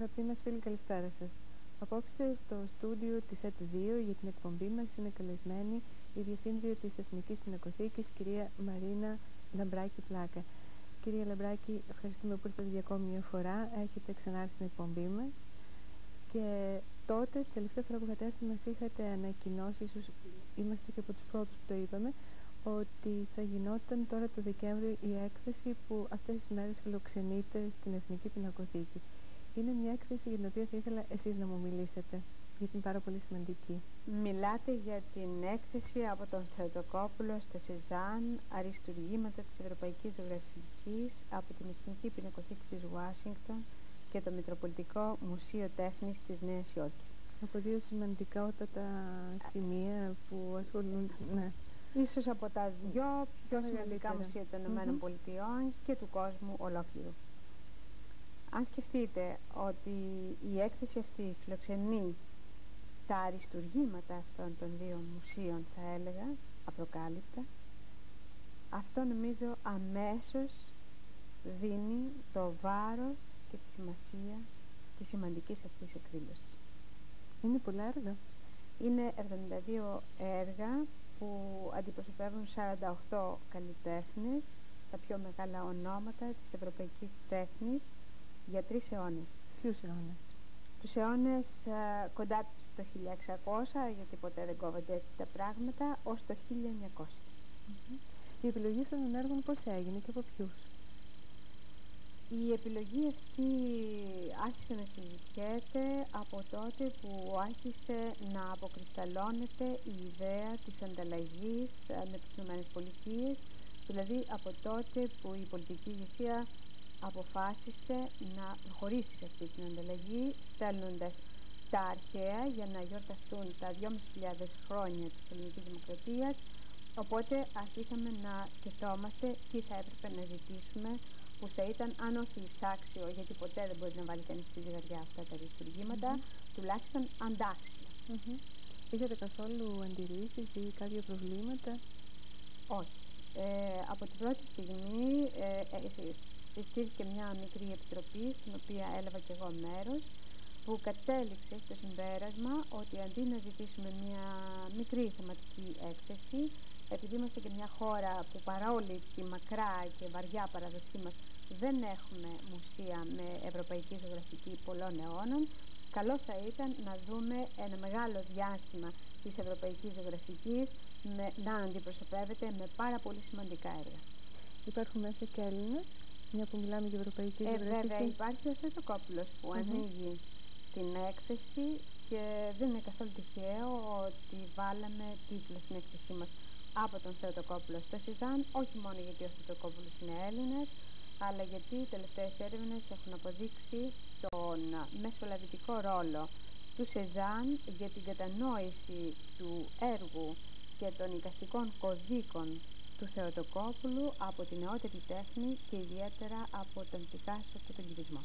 Αγαπητοί μας φίλοι, καλησπέρα σας. Απόψε στο στούντιο της ΕΤ2 για την εκπομπή μας είναι καλεσμένη η Διευθύντρια της Εθνικής Πινακοθήκης, κυρία Μαρίνα Λαμπράκη Πλάκα. Κυρία Λαμπράκη, ευχαριστούμε που ήρθατε για ακόμη μια φορά. Έχετε ξανάρθει στην εκπομπή μας. Και τότε, τελευταία φορά που είχατε έρθει, μας είχατε ανακοινώσει, ίσως είμαστε και από τους πρώτους που το είπαμε, ότι θα γινόταν τώρα το Δεκέμβριο η έκθεση που αυτές τις μέρες φιλοξενείται στην Εθνική Πινακοθήκη. Είναι μια έκθεση για την οποία θα ήθελα εσείς να μου μιλήσετε, γιατί είναι πάρα πολύ σημαντική. Μιλάτε για την έκθεση από τον Θεοτοκόπουλο στο Σεζάν «Αριστουργήματα της Ευρωπαϊκής Ζωγραφικής» από την Εθνική Πινακοθήκη της Ουάσιγκτον και το Μητροπολιτικό Μουσείο Τέχνης της Νέας Υόρκης. Από δύο σημαντικότατα σημεία που ασχολούν... Ναι. Ίσως από τα δυο πιο σημαντικά μουσεία των Ηνωμένων Πολιτειών και του κόσμου ολόκληρου. Αν σκεφτείτε ότι η έκθεση αυτή φιλοξενεί τα αριστουργήματα αυτών των δύο μουσείων θα έλεγα, απροκάλυπτα, αυτό νομίζω αμέσως δίνει το βάρος και τη σημασία της σημαντικής αυτής εκδήλωσης. Είναι πολλά έργα. Είναι 72 έργα που αντιπροσωπεύουν 48 καλλιτέχνες, τα πιο μεγάλα ονόματα της ευρωπαϊκής τέχνης για τρεις αιώνες. Ποιους αιώνες; Τους αιώνες ε, κοντά το 1600, γιατί ποτέ δεν κόβονται έτσι τα πράγματα, ως το 1900. Η επιλογή αυτών των έργων πώς έγινε και από ποιους; Η επιλογή αυτή άρχισε να συζητιέται από τότε που άρχισε να αποκρισταλώνεται η ιδέα της ανταλλαγής ε, με τις ΗΠΑ, δηλαδή από τότε που η πολιτική ηγεσία αποφάσισε να προχωρήσει σε αυτή την ανταλλαγή στέλνοντας τα αρχαία για να γιορταστούν τα 2.500 χρόνια της ελληνικής δημοκρατίας οπότε αρχίσαμε να σκεφτόμαστε τι θα έπρεπε να ζητήσουμε που θα ήταν αν όχι εισάξιο γιατί ποτέ δεν μπορεί να βάλει κανείς στη ζυγαριά αυτά τα λειτουργήματα mm -hmm. τουλάχιστον αντάξια. Mm -hmm. Είχατε καθόλου αντιρρήσεις ή κάποια προβλήματα; Όχι. Ε, από την πρώτη στιγμή ε, ε, συστήθηκε μια μικρή επιτροπή στην οποία έλαβα και εγώ μέρος που κατέληξε στο συμπέρασμα ότι αντί να ζητήσουμε μια μικρή θεματική έκθεση επειδή είμαστε και μια χώρα που παρά όλη τη μακρά και βαριά παραδοσή μας δεν έχουμε μουσεία με ευρωπαϊκή ζωγραφική πολλών αιώνων καλό θα ήταν να δούμε ένα μεγάλο διάστημα της ευρωπαϊκής ζωγραφικής με, να αντιπροσωπεύεται με πάρα πολύ σημαντικά έργα. Υπάρχουν μέσα και Έλληνες μια που μιλάμε για ευρωπαϊκή ε, Βέβαια, υπάρχει ο Θεοτοκόπουλος που ανοίγει την έκθεση και δεν είναι καθόλου τυχαίο ότι βάλαμε τίτλο στην έκθεσή μας από τον Θεοτοκόπουλο στο Σιζάν, όχι μόνο γιατί ο Θεοτοκόπουλος είναι Έλληνας, αλλά γιατί οι τελευταίες έρευνες έχουν αποδείξει τον μεσολαβητικό ρόλο του Σεζάν για την κατανόηση του έργου και των οικαστικών κωδίκων του Θεοτοκόπουλου από την νεότερη τέχνη και ιδιαίτερα από τον Πικάσο και τον Κυρισμό.